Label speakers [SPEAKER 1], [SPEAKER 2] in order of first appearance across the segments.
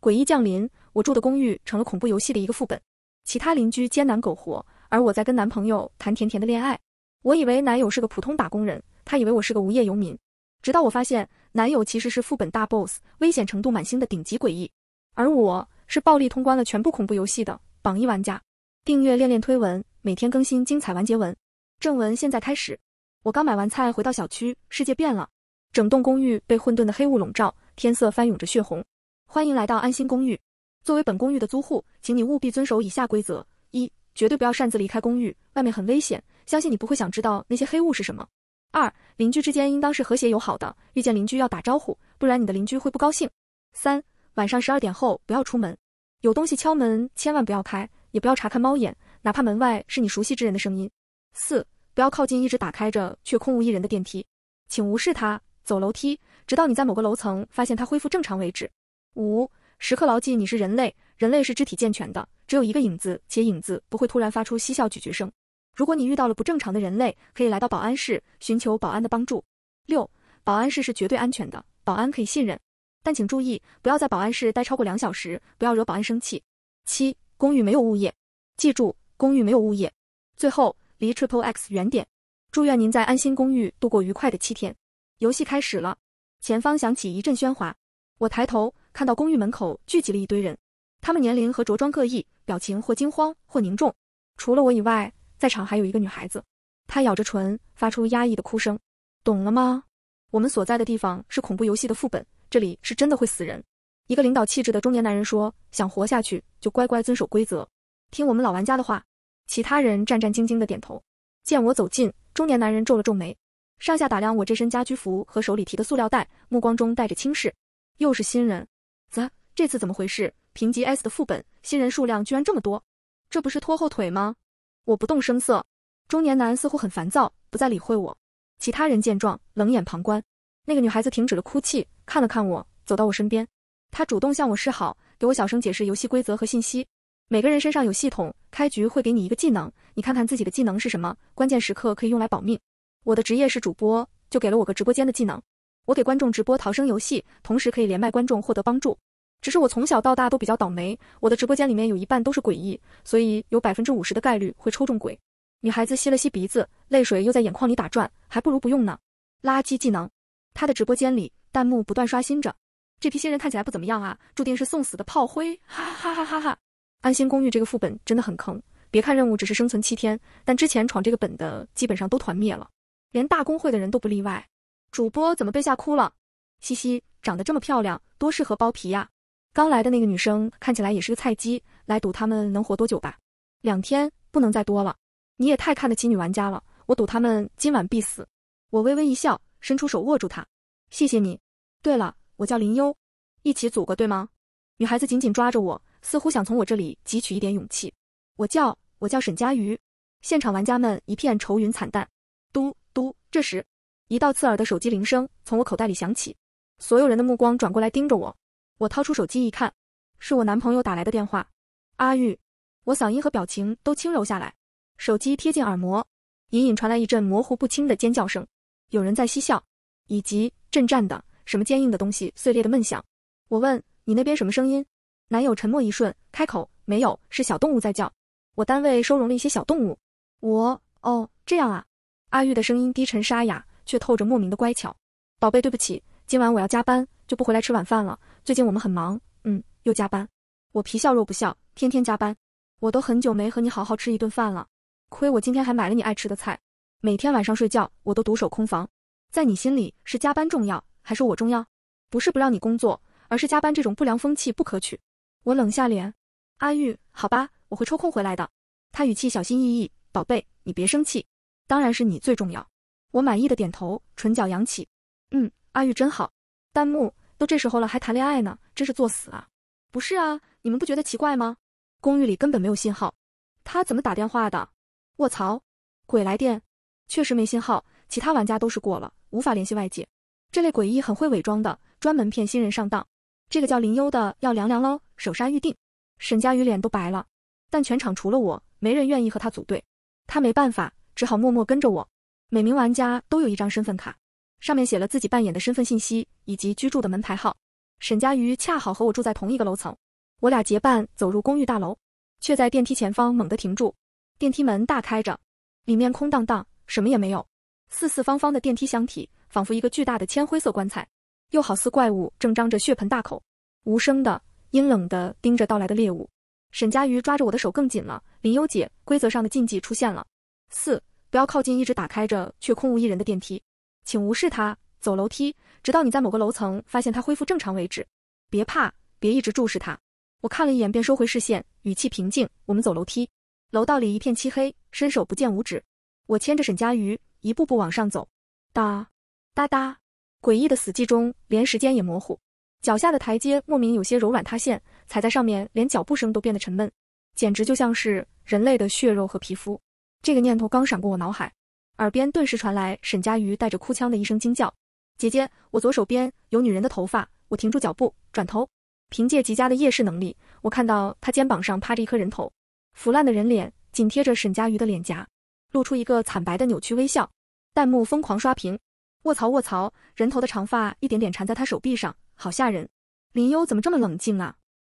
[SPEAKER 1] 诡异降临，我住的公寓成了恐怖游戏的一个副本。其他邻居艰难苟活，而我在跟男朋友谈甜甜的恋爱。我以为男友是个普通打工人，他以为我是个无业游民。直到我发现，男友其实是副本大 boss，危险程度满星的顶级诡异，而我是暴力通关了全部恐怖游戏的榜一玩家。订阅练练推文，每天更新精彩完结文。正文现在开始。我刚买完菜回到小区，世界变了，整栋公寓被混沌的黑雾笼罩，天色翻涌着血红。欢迎来到安心公寓。作为本公寓的租户，请你务必遵守以下规则：一、绝对不要擅自离开公寓，外面很危险，相信你不会想知道那些黑雾是什么。二、邻居之间应当是和谐友好的，遇见邻居要打招呼，不然你的邻居会不高兴。三、晚上十二点后不要出门，有东西敲门千万不要开，也不要查看猫眼，哪怕门外是你熟悉之人的声音。四、不要靠近一直打开着却空无一人的电梯，请无视它，走楼梯，直到你在某个楼层发现它恢复正常为止。五、时刻牢记你是人类，人类是肢体健全的，只有一个影子，且影子不会突然发出嬉笑咀嚼声。如果你遇到了不正常的人类，可以来到保安室寻求保安的帮助。六，保安室是绝对安全的，保安可以信任，但请注意不要在保安室待超过两小时，不要惹保安生气。七，公寓没有物业，记住，公寓没有物业。最后，离 Triple X 远点。祝愿您在安心公寓度过愉快的七天。游戏开始了，前方响起一阵喧哗，我抬头看到公寓门口聚集了一堆人，他们年龄和着装各异，表情或惊慌或凝重。除了我以外。在场还有一个女孩子，她咬着唇，发出压抑的哭声。懂了吗？我们所在的地方是恐怖游戏的副本，这里是真的会死人。一个领导气质的中年男人说：“想活下去，就乖乖遵守规则，听我们老玩家的话。”其他人战战兢兢地点头。见我走近，中年男人皱了皱眉，上下打量我这身家居服和手里提的塑料袋，目光中带着轻视。又是新人，啧，这次怎么回事？评级 S 的副本，新人数量居然这么多，这不是拖后腿吗？我不动声色，中年男似乎很烦躁，不再理会我。其他人见状，冷眼旁观。那个女孩子停止了哭泣，看了看我，走到我身边。她主动向我示好，给我小声解释游戏规则和信息。每个人身上有系统，开局会给你一个技能，你看看自己的技能是什么，关键时刻可以用来保命。我的职业是主播，就给了我个直播间的技能。我给观众直播逃生游戏，同时可以连麦观众获得帮助。只是我从小到大都比较倒霉，我的直播间里面有一半都是诡异，所以有百分之五十的概率会抽中鬼。女孩子吸了吸鼻子，泪水又在眼眶里打转，还不如不用呢。垃圾技能。她的直播间里弹幕不断刷新着，这批新人看起来不怎么样啊，注定是送死的炮灰，哈哈哈哈哈哈。安心公寓这个副本真的很坑，别看任务只是生存七天，但之前闯这个本的基本上都团灭了，连大公会的人都不例外。主播怎么被吓哭了？嘻嘻，长得这么漂亮，多适合剥皮呀。刚来的那个女生看起来也是个菜鸡，来赌他们能活多久吧？两天，不能再多了。你也太看得起女玩家了，我赌他们今晚必死。我微微一笑，伸出手握住她，谢谢你。对了，我叫林优，一起组个队吗？女孩子紧紧抓着我，似乎想从我这里汲取一点勇气。我叫我叫沈佳瑜。现场玩家们一片愁云惨淡。嘟嘟，这时，一道刺耳的手机铃声从我口袋里响起，所有人的目光转过来盯着我。我掏出手机一看，是我男朋友打来的电话。阿玉，我嗓音和表情都轻柔下来。手机贴近耳膜，隐隐传来一阵模糊不清的尖叫声，有人在嬉笑，以及震颤的什么坚硬的东西碎裂的闷响。我问你那边什么声音？男友沉默一瞬，开口没有，是小动物在叫。我单位收容了一些小动物。我哦，这样啊。阿玉的声音低沉沙哑，却透着莫名的乖巧。宝贝，对不起，今晚我要加班，就不回来吃晚饭了。最近我们很忙，嗯，又加班。我皮笑肉不笑，天天加班。我都很久没和你好好吃一顿饭了，亏我今天还买了你爱吃的菜。每天晚上睡觉，我都独守空房。在你心里是加班重要，还是我重要？不是不让你工作，而是加班这种不良风气不可取。我冷下脸，阿玉，好吧，我会抽空回来的。他语气小心翼翼，宝贝，你别生气，当然是你最重要。我满意的点头，唇角扬起，嗯，阿玉真好。弹幕。都这时候了还谈恋爱呢，真是作死啊！不是啊，你们不觉得奇怪吗？公寓里根本没有信号，他怎么打电话的？卧槽，鬼来电！确实没信号，其他玩家都是过了，无法联系外界。这类诡异很会伪装的，专门骗新人上当。这个叫林优的要凉凉喽，首杀预定。沈佳瑜脸都白了，但全场除了我，没人愿意和他组队。他没办法，只好默默跟着我。每名玩家都有一张身份卡。上面写了自己扮演的身份信息以及居住的门牌号。沈佳瑜恰好和我住在同一个楼层，我俩结伴走入公寓大楼，却在电梯前方猛地停住。电梯门大开着，里面空荡荡，什么也没有。四四方方的电梯箱体，仿佛一个巨大的铅灰色棺材，又好似怪物正张着血盆大口，无声的、阴冷的盯着到来的猎物。沈佳瑜抓着我的手更紧了。林优姐，规则上的禁忌出现了：四，不要靠近一直打开着却空无一人的电梯，请无视他，走楼梯，直到你在某个楼层发现他恢复正常为止。别怕，别一直注视他。我看了一眼便收回视线，语气平静。我们走楼梯，楼道里一片漆黑，伸手不见五指。我牵着沈佳瑜。一步步往上走，哒哒哒，诡异的死寂中，连时间也模糊。脚下的台阶莫名有些柔软塌陷，踩在上面，连脚步声都变得沉闷，简直就像是人类的血肉和皮肤。这个念头刚闪过我脑海，耳边顿时传来沈佳瑜带着哭腔的一声惊叫：“姐姐，我左手边有女人的头发！”我停住脚步，转头，凭借极佳的夜视能力，我看到她肩膀上趴着一颗人头，腐烂的人脸紧贴着沈佳瑜的脸颊。露出一个惨白的扭曲微笑，弹幕疯狂刷屏。卧槽卧槽，人头的长发一点点缠在他手臂上，好吓人。林优怎么这么冷静啊？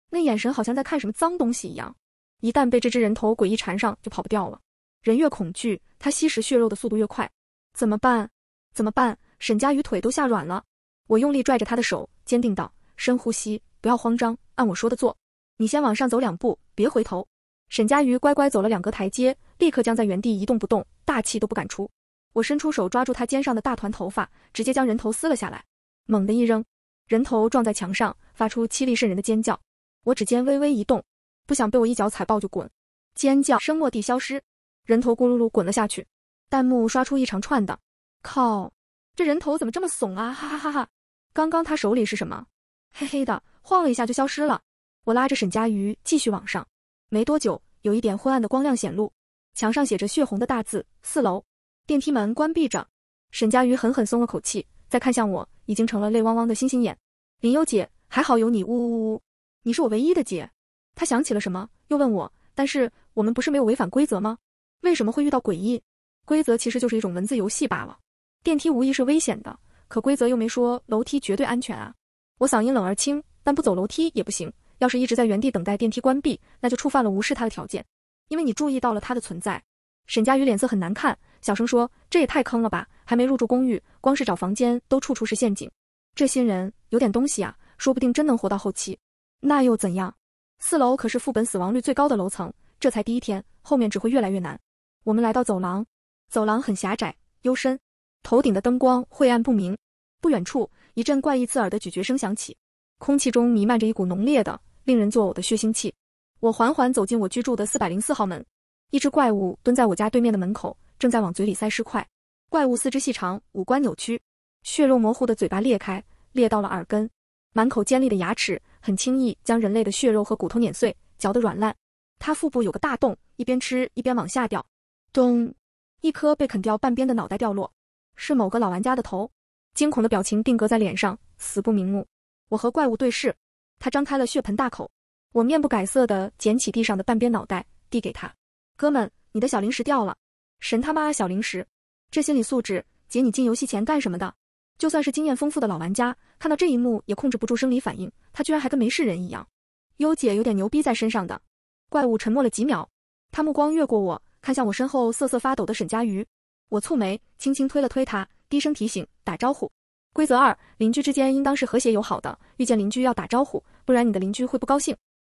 [SPEAKER 1] 那眼神好像在看什么脏东西一样。一旦被这只人头诡异缠上，就跑不掉了。人越恐惧，他吸食血肉的速度越快。怎么办？怎么办？沈佳瑜腿都吓软了。我用力拽着他的手，坚定道：“深呼吸，不要慌张，按我说的做。你先往上走两步，别回头。”沈佳瑜乖乖走了两个台阶，立刻僵在原地一动不动，大气都不敢出。我伸出手抓住他肩上的大团头发，直接将人头撕了下来，猛地一扔，人头撞在墙上，发出凄厉渗人的尖叫。我指尖微微一动，不想被我一脚踩爆就滚。尖叫声蓦地消失，人头咕噜噜滚了下去。弹幕刷出一长串的：“靠，这人头怎么这么怂啊！” 哈哈哈哈。刚刚他手里是什么？黑黑的，晃了一下就消失了。我拉着沈佳瑜继续往上。没多久，有一点昏暗的光亮显露，墙上写着血红的大字：“四楼。”电梯门关闭着，沈佳瑜狠狠松了口气，再看向我，已经成了泪汪汪的星星眼。林优姐，还好有你，呜呜呜，你是我唯一的姐。他想起了什么，又问我：“但是我们不是没有违反规则吗？为什么会遇到诡异？规则其实就是一种文字游戏罢了。电梯无疑是危险的，可规则又没说楼梯绝对安全啊。”我嗓音冷而轻，但不走楼梯也不行。要是一直在原地等待电梯关闭，那就触犯了无视他的条件，因为你注意到了他的存在。沈佳瑜脸色很难看，小声说：“这也太坑了吧！还没入住公寓，光是找房间都处处是陷阱。这新人有点东西啊，说不定真能活到后期。那又怎样？四楼可是副本死亡率最高的楼层，这才第一天，后面只会越来越难。”我们来到走廊，走廊很狭窄幽深，头顶的灯光晦暗不明。不远处，一阵怪异刺耳的咀嚼声响起，空气中弥漫着一股浓烈的。令人作呕的血腥气。我缓缓走进我居住的四百零四号门，一只怪物蹲在我家对面的门口，正在往嘴里塞尸块。怪物四肢细长，五官扭曲，血肉模糊的嘴巴裂开，裂到了耳根，满口尖利的牙齿很轻易将人类的血肉和骨头碾碎，嚼得软烂。它腹部有个大洞，一边吃一边往下掉。咚！一颗被啃掉半边的脑袋掉落，是某个老玩家的头。惊恐的表情定格在脸上，死不瞑目。我和怪物对视。他张开了血盆大口，我面不改色的捡起地上的半边脑袋递给他，哥们，你的小零食掉了，神他妈小零食，这心理素质，姐你进游戏前干什么的？就算是经验丰富的老玩家，看到这一幕也控制不住生理反应，他居然还跟没事人一样。优姐有点牛逼在身上的。怪物沉默了几秒，他目光越过我，看向我身后瑟瑟发抖的沈佳瑜，我蹙眉，轻轻推了推他，低声提醒，打招呼。规则二：邻居之间应当是和谐友好的，遇见邻居要打招呼，不然你的邻居会不高兴。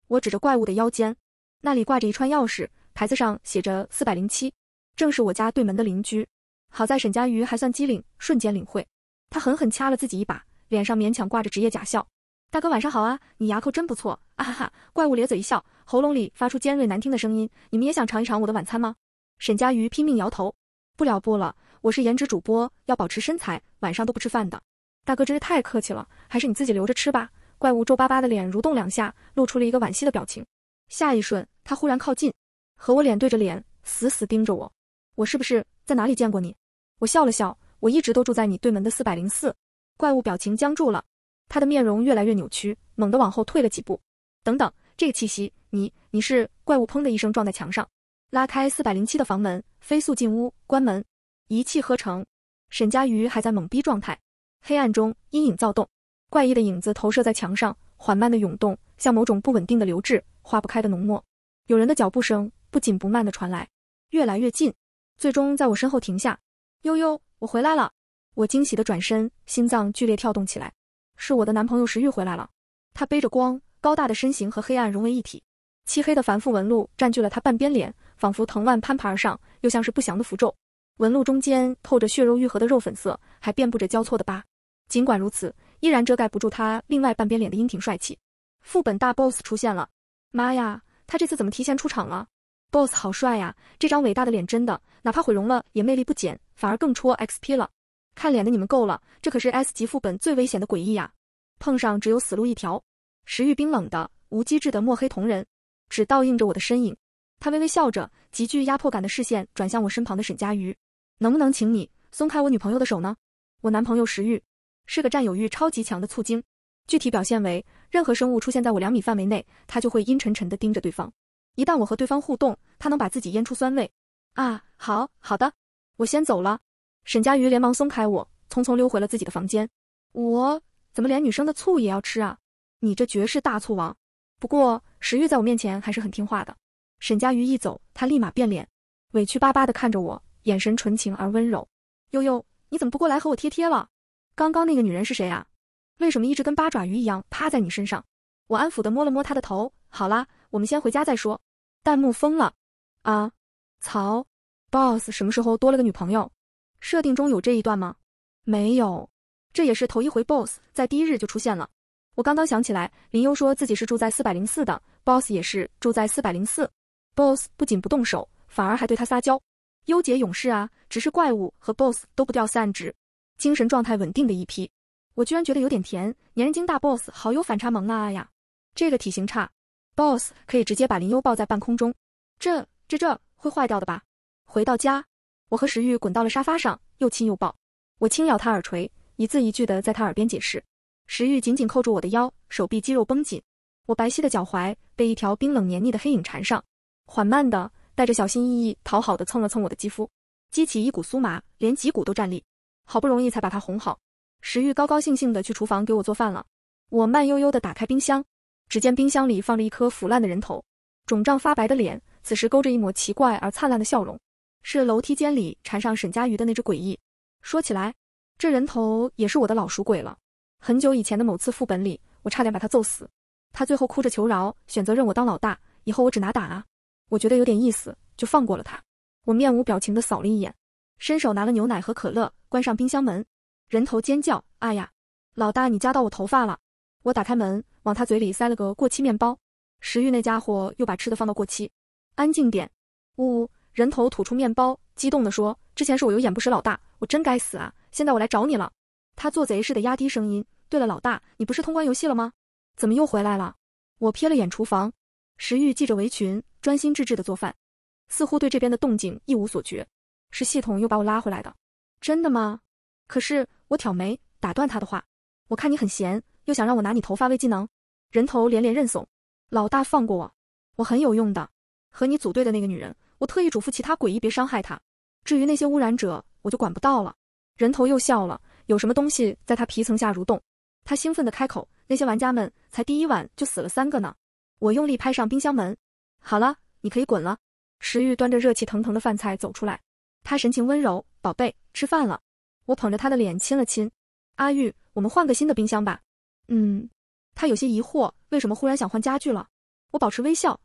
[SPEAKER 1] 我指着怪物的腰间，那里挂着一串钥匙，牌子上写着四百零七，正是我家对门的邻居。好在沈佳瑜还算机灵，瞬间领会。他狠狠掐了自己一把，脸上勉强挂着职业假笑。大哥晚上好啊，你牙口真不错 啊哈哈！怪物咧嘴一笑，喉咙里发出尖锐难听的声音。你们也想尝一尝我的晚餐吗？沈佳瑜拼命摇头，不了不了，我是颜值主播，要保持身材，晚上都不吃饭的。大哥真是太客气了，还是你自己留着吃吧。怪物皱巴巴的脸蠕动两下，露出了一个惋惜的表情。下一瞬，他忽然靠近，和我脸对着脸，死死盯着我。我是不是在哪里见过你？我笑了笑，我一直都住在你对门的四百零四。怪物表情僵住了，他的面容越来越扭曲，猛地往后退了几步。等等，这个气息，你你是？怪物砰的一声撞在墙上，拉开四百零七的房门，飞速进屋，关门，一气呵成。沈佳瑜还在懵逼状态。黑暗中，阴影躁动。怪异的影子投射在墙上，缓慢的涌动，像某种不稳定的流质，化不开的浓墨。有人的脚步声不紧不慢的传来，越来越近，最终在我身后停下。悠悠，我回来了！我惊喜的转身，心脏剧烈跳动起来。是我的男朋友石玉回来了。他背着光，高大的身形和黑暗融为一体，漆黑的繁复纹路占据了他半边脸，仿佛藤蔓攀爬而上，又像是不祥的符咒。纹路中间透着血肉愈合的肉粉色，还遍布着交错的疤。尽管如此，依然遮盖不住他另外半边脸的英挺帅气。副本大 boss 出现了！妈呀，他这次怎么提前出场了？boss 好帅呀！这张伟大的脸真的，哪怕毁容了也魅力不减，反而更戳 XP 了。看脸的你们够了，这可是 S 级副本最危险的诡异呀！碰上只有死路一条。石玉冰冷的、无机智的墨黑瞳仁，只倒映着我的身影。他微微笑着，极具压迫感的视线转向我身旁的沈佳瑜：“能不能请你松开我女朋友的手呢？”我男朋友石玉是个占有欲超级强的醋精，具体表现为任何生物出现在我两米范围内，他就会阴沉沉地盯着对方。一旦我和对方互动，他能把自己腌出酸味。啊，好好的，我先走了。沈佳瑜连忙松开我，匆匆溜回了自己的房间。我怎么连女生的醋也要吃啊？你这绝世大醋王！不过石玉在我面前还是很听话的。沈佳瑜一走，他立马变脸，委屈巴巴地看着我，眼神纯情而温柔。悠悠，你怎么不过来和我贴贴了？刚刚那个女人是谁啊？为什么一直跟八爪鱼一样趴在你身上？我安抚地摸了摸她的头。好啦，我们先回家再说。弹幕疯了啊！曹，boss 什么时候多了个女朋友？设定中有这一段吗？没有，这也是头一回。Boss 在第一日就出现了。我刚刚想起来，林悠说自己是住在四百零四的，Boss 也是住在四百零四。Boss 不仅不动手，反而还对他撒娇。优解勇士啊，只是怪物和 Boss 都不掉四暗值，精神状态稳定的一批。我居然觉得有点甜，粘人精大 Boss 好有反差萌啊呀！这个体型差，Boss 可以直接把林悠抱在半空中，这这这会坏掉的吧？回到家。我和石玉滚到了沙发上，又亲又抱。我轻咬他耳垂，一字一句的在他耳边解释。石玉紧紧扣住我的腰，手臂肌肉绷紧。我白皙的脚踝被一条冰冷黏腻的黑影缠上，缓慢的、带着小心翼翼、讨好的蹭了蹭我的肌肤，激起一股酥麻，连脊骨都站立。好不容易才把他哄好。石玉高高兴兴的去厨房给我做饭了。我慢悠悠的打开冰箱，只见冰箱里放着一颗腐烂的人头，肿胀发白的脸，此时勾着一抹奇怪而灿烂的笑容。是楼梯间里缠上沈佳瑜的那只诡异。说起来，这人头也是我的老熟鬼了。很久以前的某次副本里，我差点把他揍死，他最后哭着求饶，选择认我当老大，以后我只拿打啊。我觉得有点意思，就放过了他。我面无表情地扫了一眼，伸手拿了牛奶和可乐，关上冰箱门。人头尖叫：“啊呀，老大，你夹到我头发了！”我打开门，往他嘴里塞了个过期面包。石玉那家伙又把吃的放到过期。安静点，呜呜。人头吐出面包，激动地说：“之前是我有眼不识老大，我真该死啊！现在我来找你了。”他做贼似的压低声音：“对了，老大，你不是通关游戏了吗？怎么又回来了？”我瞥了眼厨房，石玉系着围裙，专心致志地做饭，似乎对这边的动静一无所觉。是系统又把我拉回来的？真的吗？可是我挑眉打断他的话：“我看你很闲，又想让我拿你头发喂技能。”人头连连认怂：“老大放过我，我很有用的。和你组队的那个女人。”我特意嘱咐其他诡异别伤害他，至于那些污染者，我就管不到了。人头又笑了，有什么东西在他皮层下蠕动？他兴奋地开口：“那些玩家们才第一晚就死了三个呢。”我用力拍上冰箱门：“好了，你可以滚了。”石玉端着热气腾腾的饭菜走出来，他神情温柔：“宝贝，吃饭了。”我捧着他的脸亲了亲：“阿玉，我们换个新的冰箱吧。”嗯，他有些疑惑，为什么忽然想换家具了？我保持微笑：“。”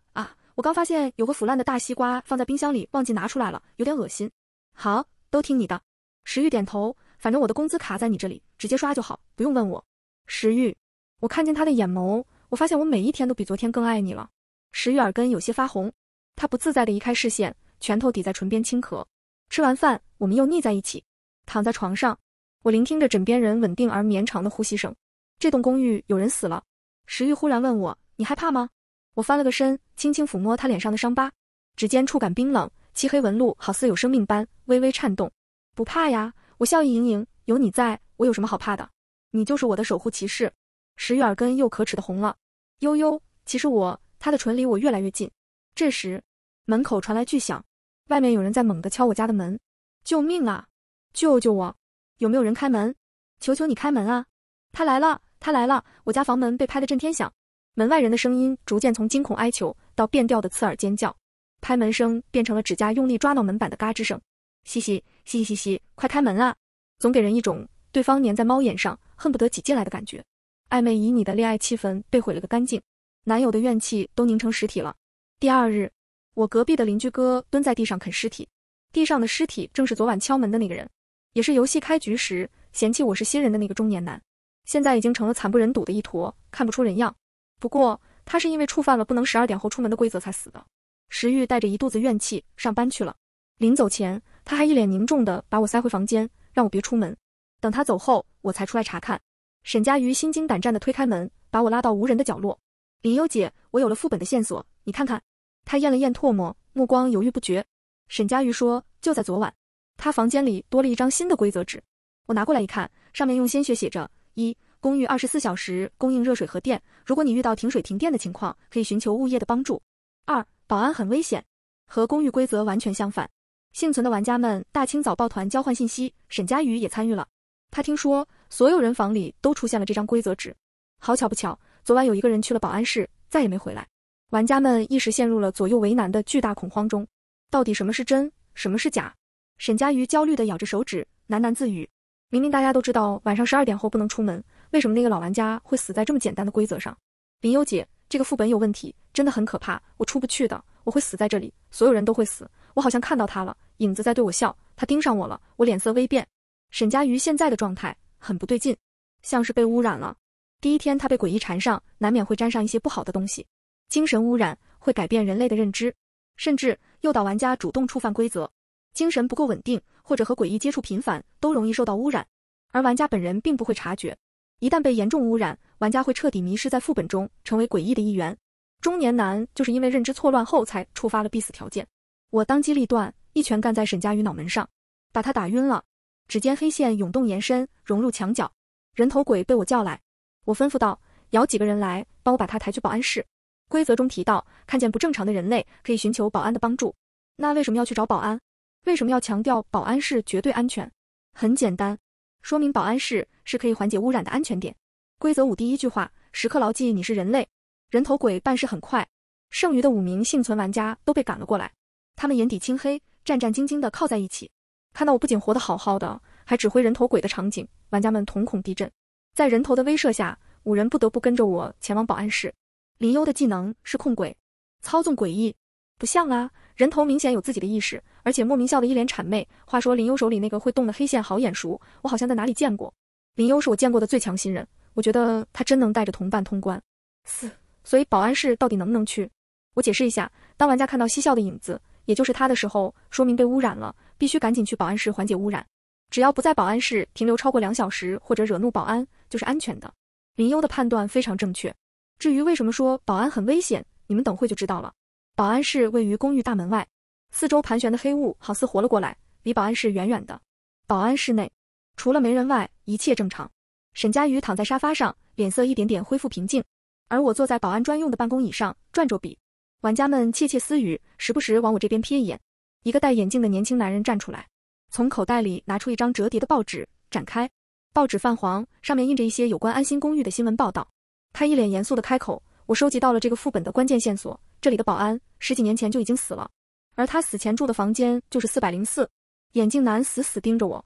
[SPEAKER 1] 我刚发现有个腐烂的大西瓜放在冰箱里，忘记拿出来了，有点恶心。好，都听你的。石玉点头，反正我的工资卡在你这里，直接刷就好，不用问我。石玉，我看见他的眼眸，我发现我每一天都比昨天更爱你了。石玉耳根有些发红，他不自在地移开视线，拳头抵在唇边轻咳。吃完饭，我们又腻在一起，躺在床上，我聆听着枕边人稳定而绵长的呼吸声。这栋公寓有人死了。石玉忽然问我：“你害怕吗？”我翻了个身，轻轻抚摸他脸上的伤疤，指尖触感冰冷，漆黑纹路好似有生命般微微颤动。不怕呀，我笑意盈盈，有你在，我有什么好怕的？你就是我的守护骑士。石玉耳根又可耻的红了。悠悠，其实我……他的唇离我越来越近。这时，门口传来巨响，外面有人在猛地敲我家的门。救命啊！救救我！有没有人开门？求求你开门啊！他来了，他来了！我家房门被拍得震天响，门外人的声音逐渐从惊恐哀求到变调的刺耳尖叫，拍门声变成了指甲用力抓挠门板的嘎吱声。嘻嘻嘻嘻嘻，快开门啊！总给人一种对方粘在猫眼上，恨不得挤进来的感觉。暧昧旖旎的恋爱气氛被毁了个干净，男友的怨气都凝成实体了。第二日，我隔壁的邻居哥蹲在地上啃尸体，地上的尸体正是昨晚敲门的那个人，也是游戏开局时嫌弃我是新人的那个中年男。现在已经成了惨不忍睹的一坨，看不出人样。不过他是因为触犯了不能十二点后出门的规则才死的。石玉带着一肚子怨气上班去了，临走前他还一脸凝重的把我塞回房间，让我别出门。等他走后，我才出来查看。沈佳瑜心惊胆战的推开门，把我拉到无人的角落。林优姐，我有了副本的线索，你看看。他咽了咽唾沫，目光犹豫不决。沈佳瑜说，就在昨晚，他房间里多了一张新的规则纸。我拿过来一看，上面用鲜血写着。一、公寓二十四小时供应热水和电，如果你遇到停水停电的情况，可以寻求物业的帮助。二、保安很危险，和公寓规则完全相反。幸存的玩家们大清早抱团交换信息，沈佳瑜也参与了。他听说所有人房里都出现了这张规则纸，好巧不巧，昨晚有一个人去了保安室，再也没回来。玩家们一时陷入了左右为难的巨大恐慌中，到底什么是真，什么是假？沈佳瑜焦虑地咬着手指，喃喃自语。明明大家都知道晚上十二点后不能出门，为什么那个老玩家会死在这么简单的规则上？林优姐，这个副本有问题，真的很可怕，我出不去的，我会死在这里，所有人都会死。我好像看到他了，影子在对我笑，他盯上我了，我脸色微变。沈佳瑜现在的状态很不对劲，像是被污染了。第一天他被诡异缠上，难免会沾上一些不好的东西。精神污染会改变人类的认知，甚至诱导玩家主动触犯规则。精神不够稳定，或者和诡异接触频繁，都容易受到污染，而玩家本人并不会察觉。一旦被严重污染，玩家会彻底迷失在副本中，成为诡异的一员。中年男就是因为认知错乱后才触发了必死条件。我当机立断，一拳干在沈佳瑜脑门上，把他打晕了。指尖黑线涌动延伸，融入墙角。人头鬼被我叫来，我吩咐道：“摇几个人来，帮我把他抬去保安室。”规则中提到，看见不正常的人类可以寻求保安的帮助。那为什么要去找保安？为什么要强调保安室绝对安全？很简单，说明保安室是可以缓解污染的安全点。规则五第一句话：时刻牢记你是人类。人头鬼办事很快，剩余的五名幸存玩家都被赶了过来。他们眼底青黑，战战兢兢地靠在一起。看到我不仅活得好好的，还指挥人头鬼的场景，玩家们瞳孔地震。在人头的威慑下，五人不得不跟着我前往保安室。林优的技能是控鬼，操纵诡异，不像啊。人头明显有自己的意识，而且莫名笑得一脸谄媚。话说林优手里那个会动的黑线好眼熟，我好像在哪里见过。林优是我见过的最强新人，我觉得他真能带着同伴通关。四，所以保安室到底能不能去？我解释一下，当玩家看到嬉笑的影子，也就是他的时候，说明被污染了，必须赶紧去保安室缓解污染。只要不在保安室停留超过两小时或者惹怒保安，就是安全的。林优的判断非常正确。至于为什么说保安很危险，你们等会就知道了。保安室位于公寓大门外，四周盘旋的黑雾好似活了过来，离保安室远远的。保安室内除了没人外，一切正常。沈佳瑜躺在沙发上，脸色一点点恢复平静，而我坐在保安专用的办公椅上转着笔。玩家们窃窃私语，时不时往我这边瞥一眼。一个戴眼镜的年轻男人站出来，从口袋里拿出一张折叠的报纸，展开。报纸泛黄，上面印着一些有关安心公寓的新闻报道。他一脸严肃地开口：“我收集到了这个副本的关键线索。”这里的保安十几年前就已经死了，而他死前住的房间就是四百零四。眼镜男死死盯着我，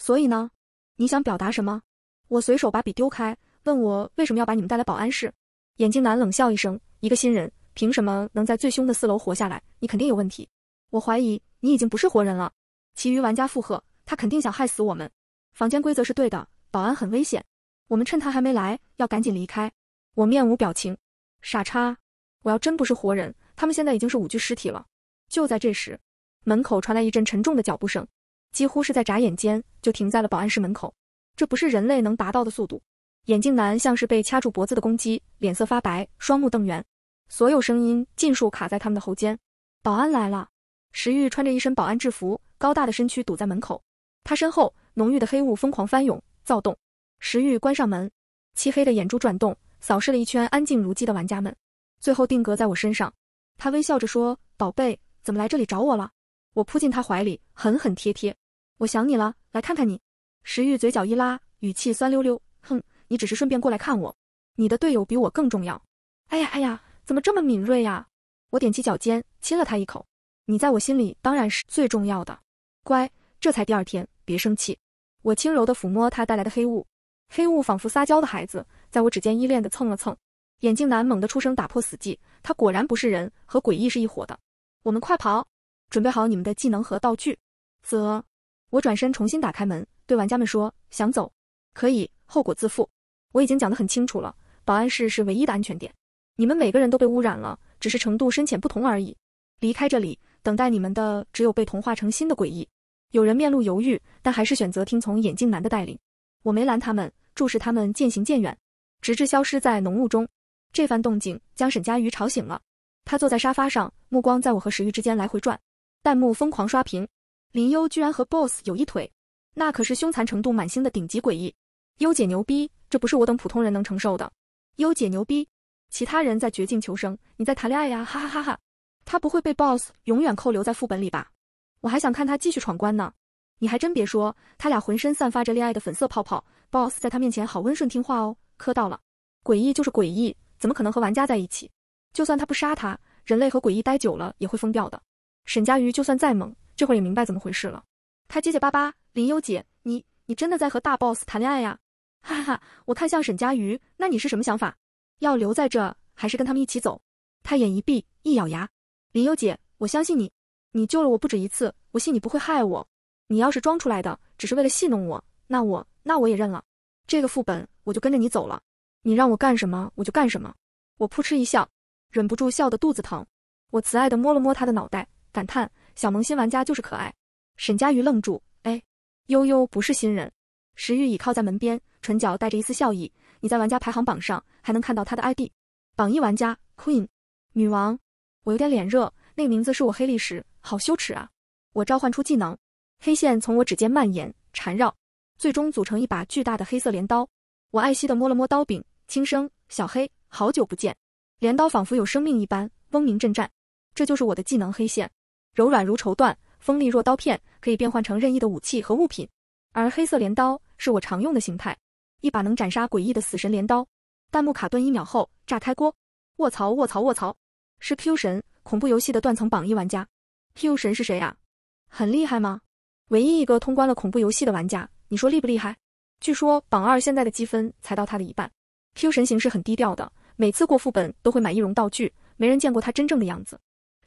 [SPEAKER 1] 所以呢，你想表达什么？我随手把笔丢开，问我为什么要把你们带来保安室。眼镜男冷笑一声：“一个新人凭什么能在最凶的四楼活下来？你肯定有问题。我怀疑你已经不是活人了。”其余玩家附和：“他肯定想害死我们。房间规则是对的，保安很危险，我们趁他还没来，要赶紧离开。”我面无表情，傻叉。我要真不是活人，他们现在已经是五具尸体了。就在这时，门口传来一阵沉重的脚步声，几乎是在眨眼间就停在了保安室门口。这不是人类能达到的速度。眼镜男像是被掐住脖子的公鸡，脸色发白，双目瞪圆，所有声音尽数卡在他们的喉间。保安来了。石玉穿着一身保安制服，高大的身躯堵在门口，他身后浓郁的黑雾疯狂翻涌，躁动。石玉关上门，漆黑的眼珠转动，扫视了一圈安静如鸡的玩家们。最后定格在我身上，他微笑着说：“宝贝，怎么来这里找我了？”我扑进他怀里，狠狠贴贴。我想你了，来看看你。石玉嘴角一拉，语气酸溜溜：“哼，你只是顺便过来看我。你的队友比我更重要。哎呀哎呀，怎么这么敏锐呀？我踮起脚尖亲了他一口。你在我心里当然是最重要的。乖，这才第二天，别生气。我轻柔地抚摸他带来的黑雾，黑雾仿佛撒娇的孩子，在我指尖依恋地蹭了蹭。眼镜男猛地出声打破死寂，他果然不是人，和诡异是一伙的。我们快跑，准备好你们的技能和道具。则，我转身重新打开门，对玩家们说：想走，可以，后果自负。我已经讲得很清楚了。保安室是唯一的安全点，你们每个人都被污染了，只是程度深浅不同而已。离开这里，等待你们的只有被同化成新的诡异。有人面露犹豫，但还是选择听从眼镜男的带领。我没拦他们，注视他们渐行渐远，直至消失在浓雾中。这番动静将沈佳瑜吵醒了，他坐在沙发上，目光在我和石玉之间来回转，弹幕疯狂刷屏。林优居然和 BOSS 有一腿，那可是凶残程度满星的顶级诡异。优姐牛逼，这不是我等普通人能承受的。优姐牛逼，其他人在绝境求生，你在谈恋爱呀，哈哈哈哈！他不会被 boss 永远扣留在副本里吧？我还想看他继续闯关呢。你还真别说，他俩浑身散发着恋爱的粉色泡泡，boss 在他面前好温顺听话哦。磕到了，诡异就是诡异，怎么可能和玩家在一起？就算他不杀他，人类和诡异待久了也会疯掉的。沈佳瑜就算再猛，这会儿也明白怎么回事了。他结结巴巴，林优姐，你你真的在和大 boss 谈恋爱呀？哈 哈哈，我看向沈佳瑜，那你是什么想法？要留在这，还是跟他们一起走？他眼一闭，一咬牙，林优姐，我相信你，你救了我不止一次，我信你不会害我。你要是装出来的，只是为了戏弄我，那我那我也认了。这个副本我就跟着你走了，你让我干什么我就干什么。我扑哧一笑，忍不住笑得肚子疼。我慈爱地摸了摸他的脑袋，感叹小萌新玩家就是可爱。沈佳瑜愣住，哎，悠悠不是新人。石玉倚靠在门边。唇角带着一丝笑意。你在玩家排行榜上还能看到他的 ID，榜一玩家 Queen 女王。我有点脸热，那个名字是我黑历史，好羞耻啊！我召唤出技能，黑线从我指尖蔓延缠绕，最终组成一把巨大的黑色镰刀。我爱惜的摸了摸刀柄，轻声：“小黑，好久不见。”镰刀仿佛有生命一般，嗡鸣震颤。这就是我的技能黑线，柔软如绸缎，锋利若刀片，可以变换成任意的武器和物品。而黑色镰刀是我常用的形态。一把能斩杀诡异的死神镰刀，弹幕卡顿一秒后炸开锅。卧槽卧槽卧槽！是 Q 神，恐怖游戏的断层榜一玩家。Q 神是谁呀？很厉害吗？唯一一个通关了恐怖游戏的玩家，你说厉不厉害？据说榜二现在的积分才到他的一半。Q 神行事很低调的，每次过副本都会买易容道具，没人见过他真正的样子。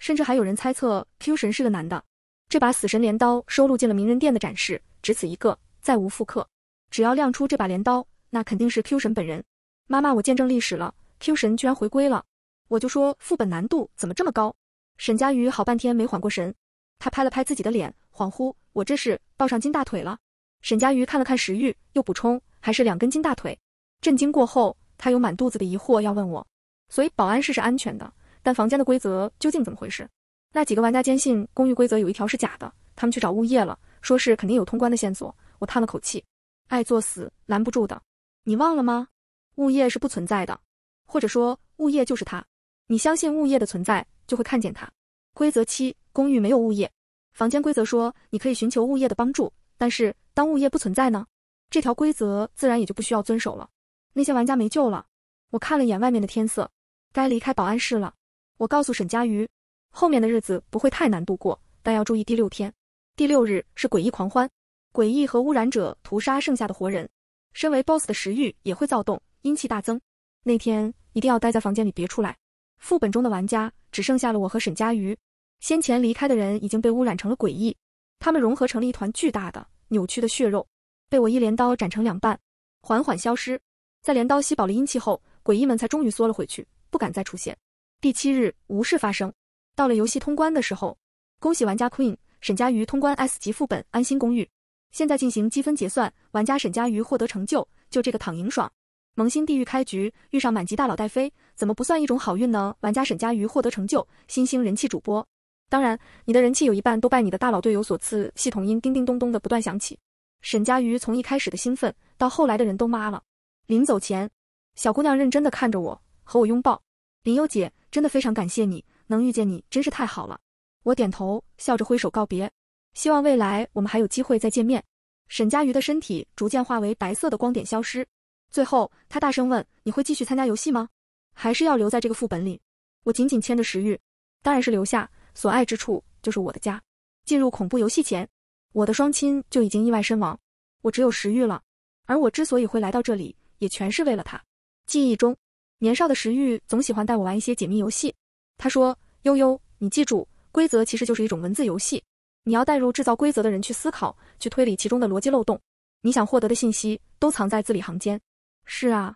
[SPEAKER 1] 甚至还有人猜测 Q 神是个男的。这把死神镰刀收录进了名人殿的展示，只此一个，再无复刻。只要亮出这把镰刀，那肯定是 Q 神本人。妈妈，我见证历史了，Q 神居然回归了。我就说副本难度怎么这么高？沈佳瑜好半天没缓过神，他拍了拍自己的脸，恍惚：我这是抱上金大腿了。沈佳瑜看了看石玉，又补充：还是两根金大腿。震惊过后，他有满肚子的疑惑要问我。所以保安室是安全的，但房间的规则究竟怎么回事？那几个玩家坚信公寓规则有一条是假的，他们去找物业了，说是肯定有通关的线索。我叹了口气。爱作死，拦不住的。你忘了吗？物业是不存在的，或者说物业就是他。你相信物业的存在，就会看见他。规则七：公寓没有物业。房间规则说你可以寻求物业的帮助，但是当物业不存在呢？这条规则自然也就不需要遵守了。那些玩家没救了。我看了眼外面的天色，该离开保安室了。我告诉沈佳瑜，后面的日子不会太难度过，但要注意第六天。第六日是诡异狂欢。诡异和污染者屠杀剩下的活人，身为 BOSS 的食欲也会躁动，阴气大增。那天一定要待在房间里，别出来。副本中的玩家只剩下了我和沈佳瑜，先前离开的人已经被污染成了诡异，他们融合成了一团巨大的扭曲的血肉，被我一镰刀斩成两半，缓缓消失。在镰刀吸饱了阴气后，诡异们才终于缩了回去，不敢再出现。第七日无事发生，到了游戏通关的时候，恭喜玩家 Queen 沈佳瑜通关 S 级副本安心公寓。现在进行积分结算，玩家沈佳瑜获得成就，就这个躺赢爽。萌新地狱开局遇上满级大佬戴飞，怎么不算一种好运呢？玩家沈佳瑜获得成就，新兴人气主播。当然，你的人气有一半都拜你的大佬队友所赐。系统音叮叮咚咚的不断响起。沈佳瑜从一开始的兴奋到后来的人都妈了。临走前，小姑娘认真的看着我，和我拥抱。林优姐，真的非常感谢你，能遇见你真是太好了。我点头，笑着挥手告别。希望未来我们还有机会再见面。沈佳瑜的身体逐渐化为白色的光点消失，最后，他大声问：“你会继续参加游戏吗？还是要留在这个副本里？”我紧紧牵着石玉，当然是留下。所爱之处就是我的家。进入恐怖游戏前，我的双亲就已经意外身亡，我只有石玉了。而我之所以会来到这里，也全是为了他。记忆中，年少的石玉总喜欢带我玩一些解谜游戏。他说：“悠悠，你记住，规则其实就是一种文字游戏，你要带入制造规则的人去思考，去推理其中的逻辑漏洞。你想获得的信息都藏在字里行间。”是啊，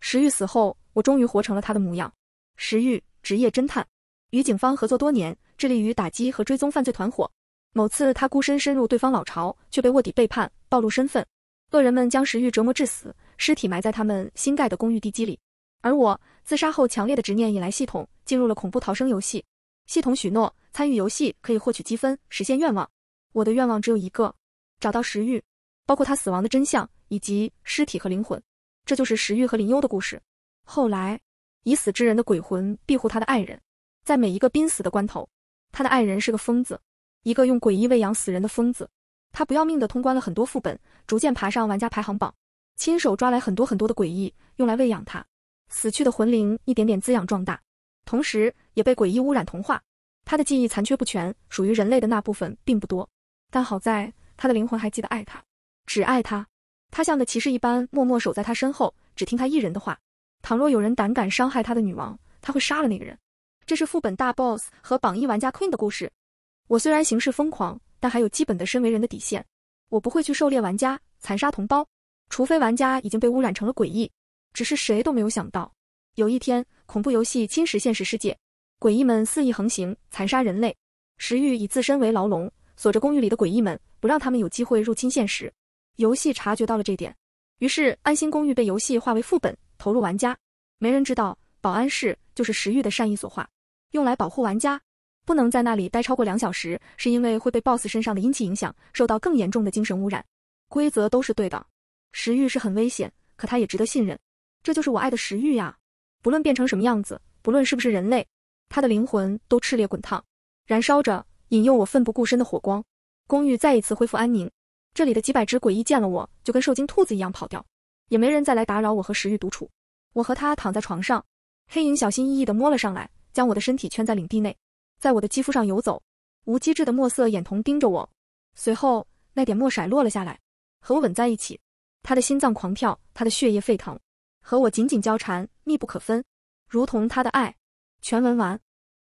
[SPEAKER 1] 石玉死后，我终于活成了他的模样。石玉，职业侦探，与警方合作多年，致力于打击和追踪犯罪团伙。某次，他孤身深入对方老巢，却被卧底背叛，暴露身份。恶人们将石玉折磨致死，尸体埋在他们新盖的公寓地基里。而我自杀后，强烈的执念引来系统，进入了恐怖逃生游戏。系统许诺参与游戏可以获取积分，实现愿望。我的愿望只有一个：找到石玉，包括他死亡的真相以及尸体和灵魂。这就是石玉和林幽的故事。后来，已死之人的鬼魂庇护他的爱人，在每一个濒死的关头，他的爱人是个疯子，一个用诡异喂养死人的疯子。他不要命的通关了很多副本，逐渐爬上玩家排行榜，亲手抓来很多很多的诡异，用来喂养他死去的魂灵，一点点滋养壮大，同时也被诡异污染同化。他的记忆残缺不全，属于人类的那部分并不多，但好在他的灵魂还记得爱他，只爱他。他像个骑士一般，默默守在他身后，只听他一人的话。倘若有人胆敢伤害他的女王，他会杀了那个人。这是副本大 boss 和榜一玩家 Queen 的故事。我虽然行事疯狂。但还有基本的身为人的底线，我不会去狩猎玩家、残杀同胞，除非玩家已经被污染成了诡异。只是谁都没有想到，有一天恐怖游戏侵蚀现实世界，诡异们肆意横行，残杀人类。石玉以自身为牢笼，锁着公寓里的诡异们，不让他们有机会入侵现实。游戏察觉到了这点，于是安心公寓被游戏化为副本，投入玩家。没人知道，保安室就是石玉的善意所化，用来保护玩家。不能在那里待超过两小时，是因为会被 BOSS 身上的阴气影响，受到更严重的精神污染。规则都是对的，食欲是很危险，可它也值得信任。这就是我爱的食欲呀！不论变成什么样子，不论是不是人类，他的灵魂都炽烈滚烫，燃烧着，引诱我奋不顾身的火光。公寓再一次恢复安宁，这里的几百只诡异见了我就跟受惊兔子一样跑掉，也没人再来打扰我和食欲独处。我和他躺在床上，黑影小心翼翼地摸了上来，将我的身体圈在领地内。在我的肌肤上游走，无机质的墨色眼瞳盯着我。随后，那点墨色落了下来，和我吻在一起。他的心脏狂跳，他的血液沸腾，和我紧紧交缠，密不可分，如同他的爱。全文完。